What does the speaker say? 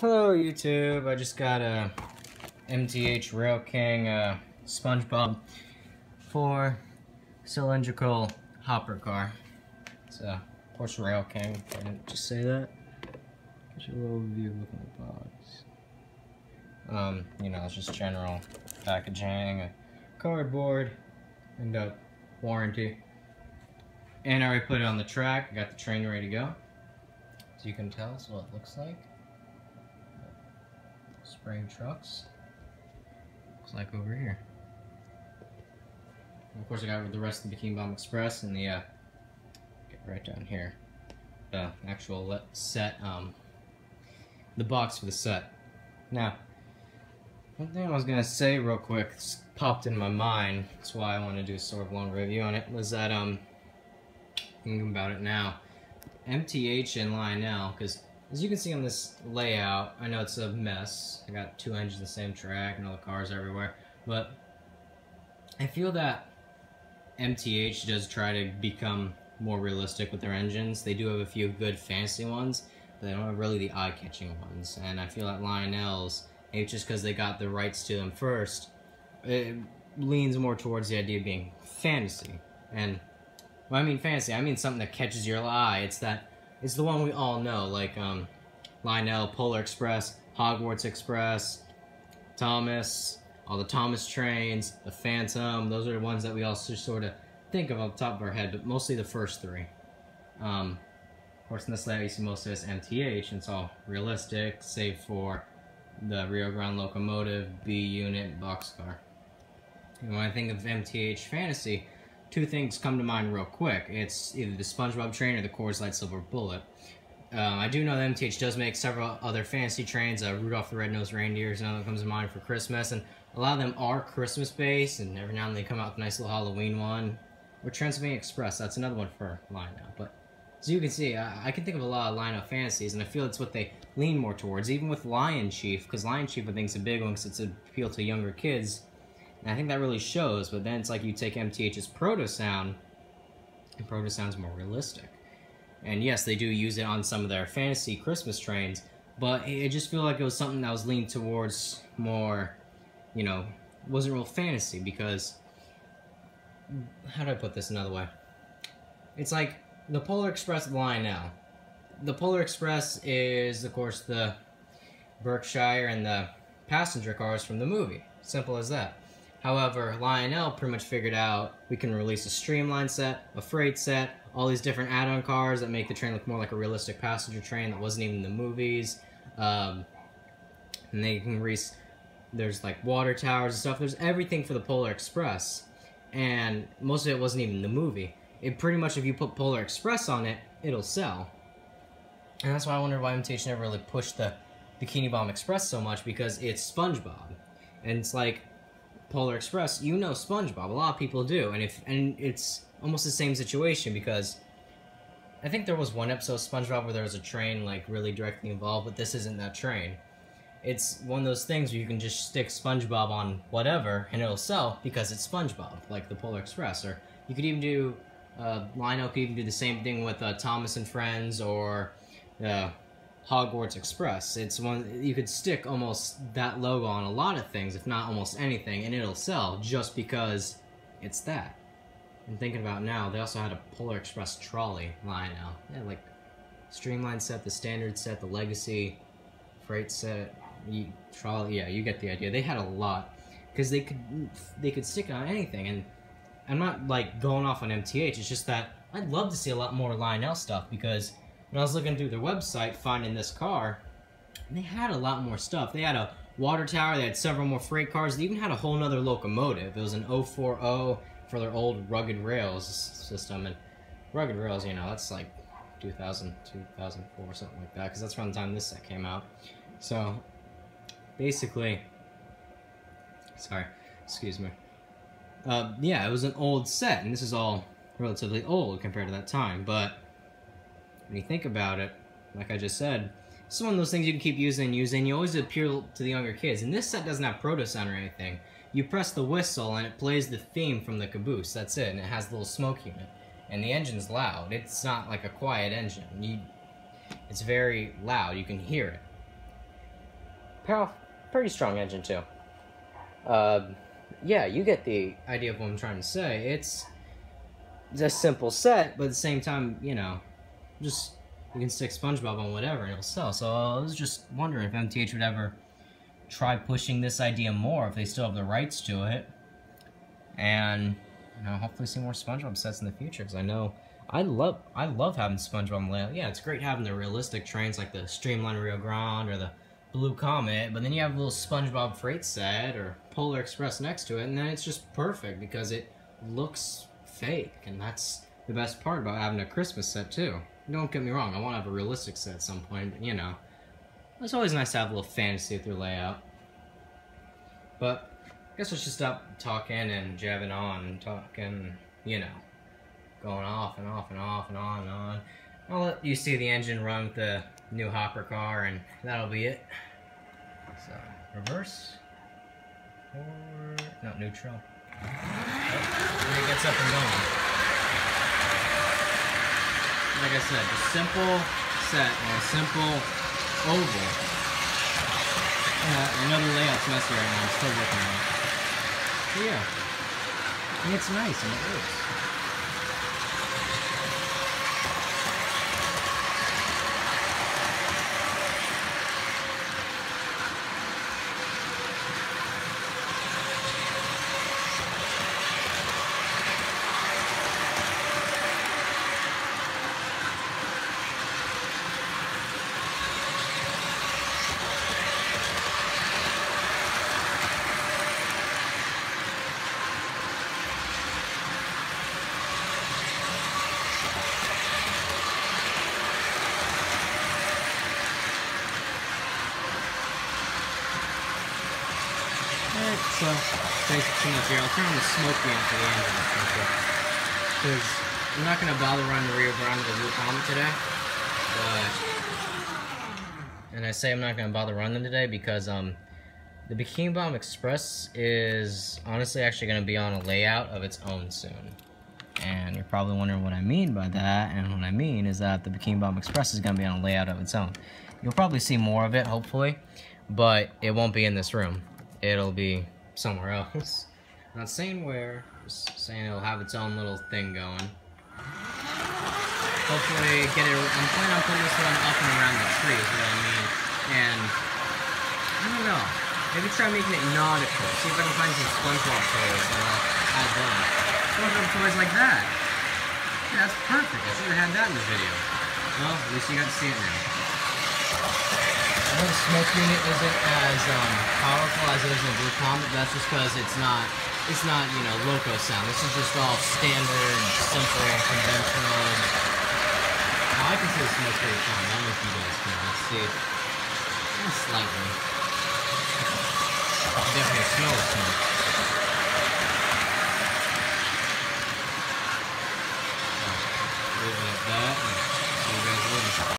Hello YouTube, I just got a MTH Rail King uh, SpongeBob 4 cylindrical hopper car. It's a Porsche Rail King, I didn't just say that. You a little view of the box. Um, you know, it's just general packaging, cardboard, and a warranty. And I already put it on the track, I got the train ready to go. As you can tell, that's what it looks like spraying trucks. Looks like over here. And of course, I got the rest of the Bikini Bottom Express and the, uh, get right down here, the actual set, um, the box for the set. Now, one thing I was gonna say real quick, popped in my mind, that's why I want to do a sort of long review on it, was that, um, thinking about it now, MTH and Lionel, because as you can see on this layout, I know it's a mess. I got two engines the same track and all the cars everywhere, but I feel that MTH does try to become more realistic with their engines. They do have a few good fantasy ones, but they don't have really the eye-catching ones. And I feel like Lionel's, maybe just because they got the rights to them first, it leans more towards the idea of being fantasy. And when I mean fantasy, I mean something that catches your eye. It's that is the one we all know, like um, Lionel, Polar Express, Hogwarts Express, Thomas, all the Thomas trains, the Phantom. Those are the ones that we all sort of think of the top of our head, but mostly the first three. Um, of course, in this layout, you see most of it's MTH, and it's all realistic, save for the Rio Grande locomotive, B unit, boxcar. And when I think of MTH Fantasy, two things come to mind real quick. It's either the SpongeBob train or the Coors Light Silver Bullet. Um, I do know that MTH does make several other fantasy trains. Uh, Rudolph the Red-Nosed Reindeer is another that comes to mind for Christmas, and a lot of them are Christmas-based, and every now and then they come out with a nice little Halloween one. Or Transylvania Express, that's another one for Lionel. But as you can see, I, I can think of a lot of Lionel fantasies, and I feel it's what they lean more towards, even with Lion Chief, because Lion Chief I think is a big one because it's appeal to younger kids. And I think that really shows, but then it's like you take MTH's proto sound, and proto sound's more realistic. And yes, they do use it on some of their fantasy Christmas trains, but it just felt like it was something that was leaned towards more, you know, wasn't real fantasy because, how do I put this another way? It's like the Polar Express line now. The Polar Express is, of course, the Berkshire and the passenger cars from the movie. Simple as that. However, Lionel pretty much figured out we can release a streamline set, a freight set, all these different add-on cars that make the train look more like a realistic passenger train that wasn't even in the movies. Um, and they can release, there's like water towers and stuff. There's everything for the Polar Express. And most of it wasn't even the movie. It pretty much, if you put Polar Express on it, it'll sell. And that's why I wonder why MTH never really pushed the Bikini Bottom Express so much because it's SpongeBob. And it's like, Polar Express, you know SpongeBob. A lot of people do, and if and it's almost the same situation because I think there was one episode of SpongeBob where there was a train like really directly involved, but this isn't that train. It's one of those things where you can just stick SpongeBob on whatever and it'll sell because it's SpongeBob, like the Polar Express. Or you could even do, uh, Lionel could even do the same thing with uh, Thomas and Friends or uh, Hogwarts Express. It's one you could stick almost that logo on a lot of things, if not almost anything, and it'll sell just because it's that. I'm thinking about now, they also had a Polar Express trolley line now. Yeah, like Streamline set, the standard set, the legacy, freight set, you, trolley. Yeah, you get the idea. They had a lot because they could they could stick on anything, and I'm not like going off on MTH. It's just that I'd love to see a lot more Lionel stuff because when I was looking through their website, finding this car, they had a lot more stuff. They had a water tower, they had several more freight cars, they even had a whole nother locomotive. It was an 040 for their old rugged rails system, and rugged rails, you know, that's like 2000, 2004, something like that, because that's around the time this set came out. So, basically, sorry, excuse me. Uh, yeah, it was an old set, and this is all relatively old compared to that time, but when you think about it, like I just said, it's one of those things you can keep using and using. You always appeal to the younger kids. And this set doesn't have proto sound or anything. You press the whistle and it plays the theme from the caboose. That's it. And it has a little smoke unit. And the engine's loud. It's not like a quiet engine. You, it's very loud. You can hear it. pretty strong engine too. Uh, yeah, you get the idea of what I'm trying to say. It's a simple set, but at the same time, you know, just you can stick SpongeBob on whatever and it'll sell. So I was just wondering if MTH would ever try pushing this idea more if they still have the rights to it, and you know, hopefully see more SpongeBob sets in the future. Because I know I love I love having SpongeBob layout. Yeah, it's great having the realistic trains like the Streamline Rio Grande or the Blue Comet, but then you have a little SpongeBob freight set or Polar Express next to it, and then it's just perfect because it looks fake, and that's the best part about having a Christmas set too. Don't get me wrong, I want to have a realistic set at some point, but you know, it's always nice to have a little fantasy through layout. But I guess I should stop talking and jabbing on and talking, you know, going off and off and off and on and on. I'll let you see the engine run with the new hopper car, and that'll be it. So, reverse. Forward. No, neutral. Oh, when it gets up and going. Like I said, a simple set and a simple oval. Uh, the layout's messy right now, I'm still working on it. But yeah. And it's nice and it works. So, thanks too much here. I'll turn on the smoke unit for the engine Because I'm not going to bother running the Rio Grande with Blue Comet today. But, and I say I'm not going to bother running them today because um, the Bikini Bottom Express is honestly actually going to be on a layout of its own soon. And you're probably wondering what I mean by that, and what I mean is that the Bikini Bottom Express is going to be on a layout of its own. You'll probably see more of it, hopefully, but it won't be in this room. It'll be somewhere else. Not saying where, just saying it'll have its own little thing going. Hopefully get it, I'm planning on putting this one up and around the tree is what I mean. And, I don't know, maybe try making it nautical. See if I can find some SpongeBob toys and I'll add them. SpongeBob toys like that. Yeah, that's perfect. I should have had that in the video. Well, at least you got to see it now the smoke unit isn't as um, powerful as it is in Blue Comet. That's just because it's not, it's not, you know, loco sound. This is just all standard, and simple, conventional. Now, I can see the smoke pretty fine. I don't know if you guys can. Let's see. Just slightly. Definitely smell the smoke.